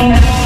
Yeah.